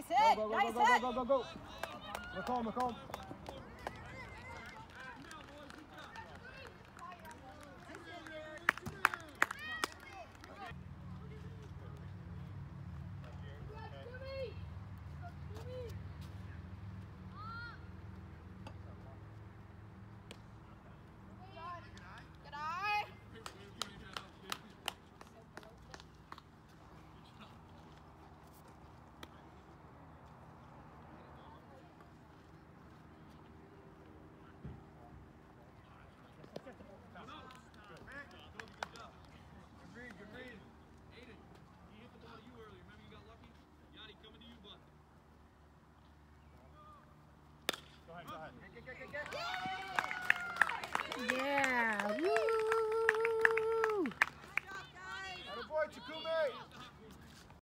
Nice hit! Go, go, go, nice go, go, hit! Go, go, go, go, go. McCall, McCall.